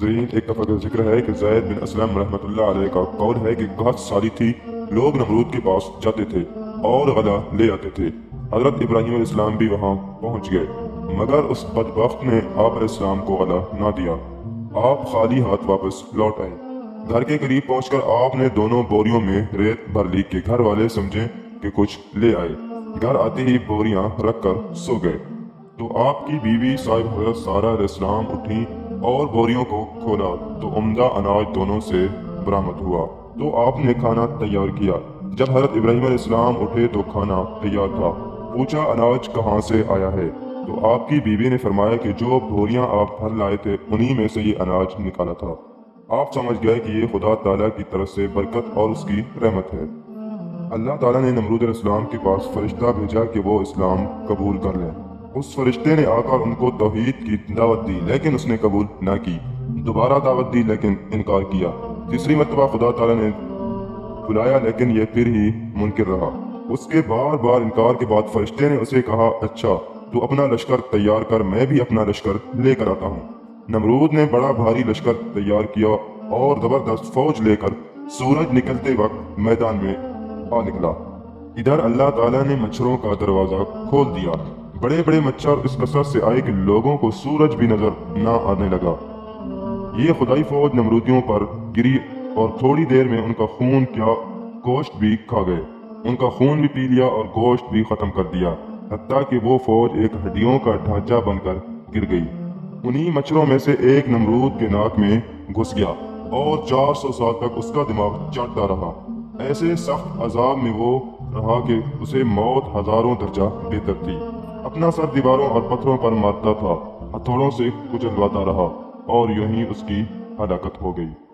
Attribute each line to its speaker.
Speaker 1: जहीन एक दफ़ा का ज़िक्र है कि जैद बिन असलम रहमतुल्लाह का कौल है कि घात साली थी लोग नमरूद के पास जाते थे और गला ले आते थे हज़रत इब्राहिम इस्लाम भी वहाँ पहुँच गए मगर उस बदबख्त ने आप इस्लाम को गला ना दिया आप खाली हाथ वापस लौट आए घर के करीब पहुंचकर आपने दोनों बोरियों में रेत भर ली के घर वाले समझे कि कुछ ले आए घर आते ही बोरियाँ रखकर सो गए तो आपकी बीवी साहिब हज़रत सारा इस्लाम उठी और बोरियों को खोला तो उम्दा अनाज दोनों से बरामद हुआ। तो आपने खाना तैयार किया। जब हज़रत इब्राहिम इस्लाम उठे तो खाना तैयार था। पूछा, अनाज कहाँ से आया है? तो आपकी बीवी ने फरमाया कि जो बोरियाँ आप भर लाए थे, उन्हीं में से ये अनाज निकाला था। आप समझ गए कि ये खुदा ताला की तरफ़ से बरकत और उसकी रहमत है। अल्लाह ताला ने नमरूद इस्लाम के पास फरिश्ता भेजा कि वो इस्लाम कबूल कर लें। उस फरिश्ते ने आकर उनको तोहहीद की दावत दी, लेकिन उसने कबूल ना की। दोबारा दावत दी, लेकिन इनकार किया। तीसरी मरतबा खुदा ताला ने बुलाया, लेकिन ये फिर ही मुनकर रहा। उसके बार बार इनकार के बाद फरिश्ते ने उसे कहा अच्छा तू अपना लश्कर तैयार कर, मैं भी अपना लश्कर लेकर आता हूँ। नमरूद ने बड़ा भारी लश्कर तैयार किया और ज़बरदस्त फौज लेकर सूरज निकलते वक्त मैदान में आ निकला। इधर अल्लाह ताला ने मच्छरों का दरवाज़ा खोल दिया। बड़े बड़े मच्छर इस कसरत से आए कि लोगों को सूरज भी नज़र न आने लगा। ये खुदाई फौज नमरूदियों पर गिरी और थोड़ी देर में उनका खून क्या गोश्त भी खा गए। उनका खून भी पी लिया और गोश्त भी खत्म कर दिया हत्या कि वो फौज एक हड्डियों का ढांचा बनकर गिर गई। उन्हीं मच्छरों में से एक नमरूद के नाक में घुस गया और 400 साल तक उसका दिमाग चढ़ता रहा। ऐसे सख्त अजाब में वो रहा कि उसे मौत हज़ारों दर्जा बेहतर थी। अपना सर दीवारों और पत्थरों पर मारता था। हथौड़ों से कुचलवाता रहा और यूँ ही उसकी हलाकत हो गई।